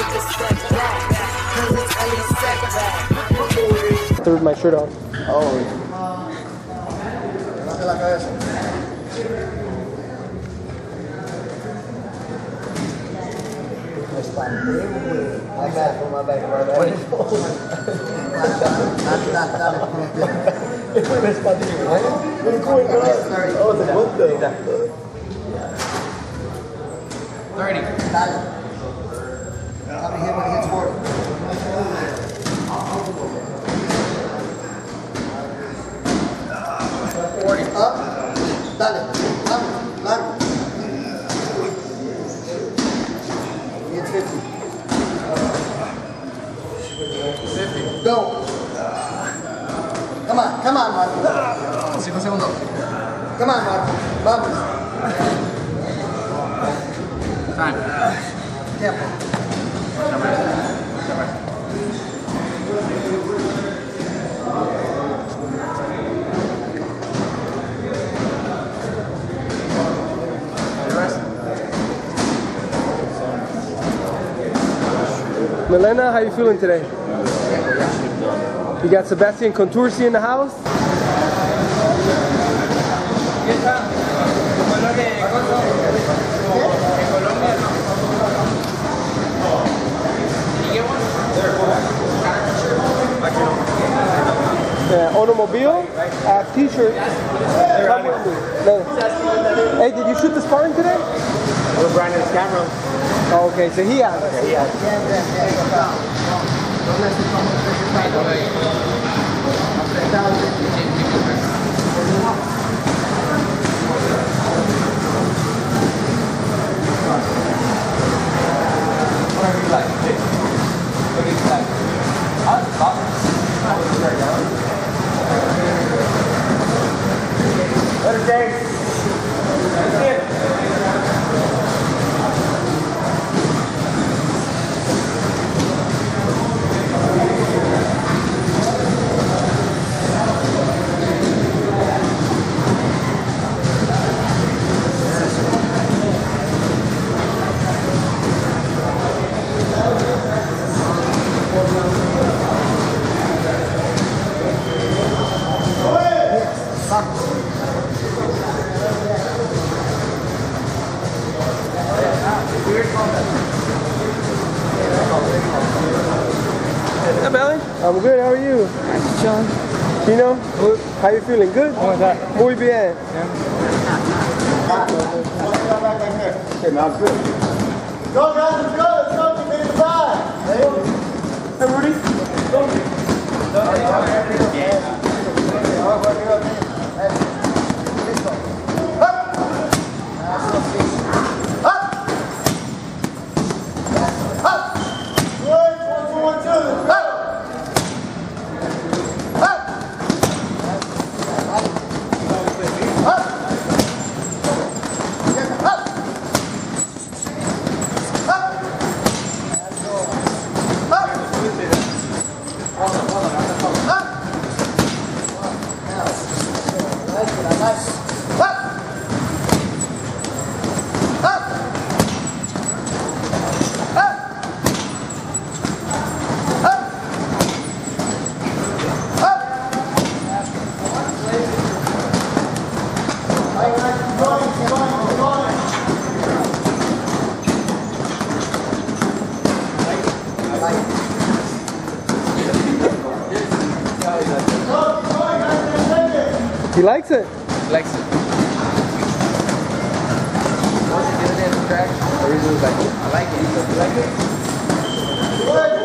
take a step back. Cause it's only a setback. Threw my shirt off. Oh. Levante la cabeza. Me espanté, güey. My bad, my bad, my bad. Dale, dale, dale. Me espanté, güey. What's going on? Oh, the book though. 30. larga, larga, larga. Entra aqui. Go. Come on, Marco. Cinco segundos. Come Marco. Vamos. Time. Tempo. Milena, how you feeling today? You got Sebastian Contursi in the house? Automobile, I have t-shirts. Come with me. Hey, did you shoot the sparring today? We're Brandon's camera. Oh, okay, so he has it. Whatever I'm good. How are you? Chilling. Tino? How you feeling? Good? Muy bien. Yeah. Okay, I'm good. He likes it. Likes it. Once you get it in the track, I really was like, I like it. You like it?